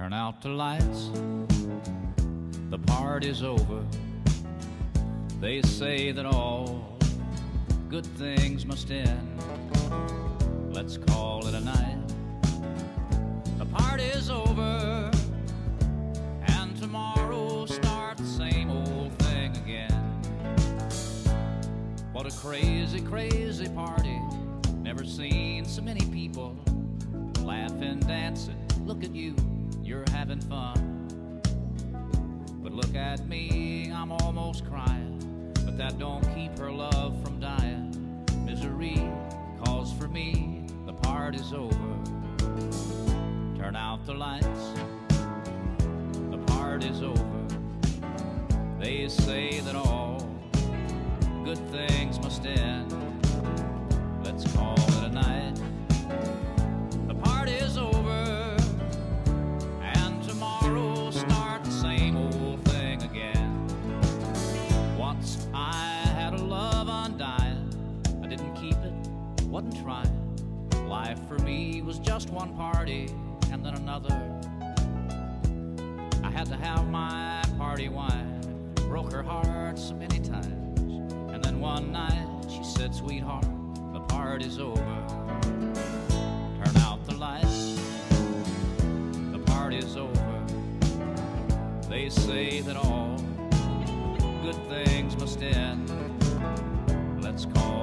Turn out the lights, the party's over. They say that all good things must end. Let's call it a night. The party's over, and tomorrow start the same old thing again. What a crazy, crazy party. Never seen so many people laughing, dancing. Look at you you're having fun. But look at me, I'm almost crying. But that don't keep her love from dying. Misery calls for me, the party's over. Turn out the lights, the party's over. They say that all good things must end. Wasn't trying. Life for me was just one party and then another. I had to have my party wine. Broke her heart so many times. And then one night she said, Sweetheart, the party's over. Turn out the lights, the party's over. They say that all good things must end. Let's call